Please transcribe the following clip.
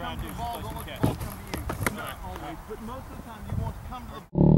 try and do, ball, is don't catch the ball come to you. Not always, but most of the time you want to come to the